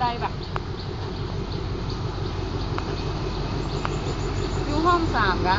ไดแบบอยู่ห้องสามกะ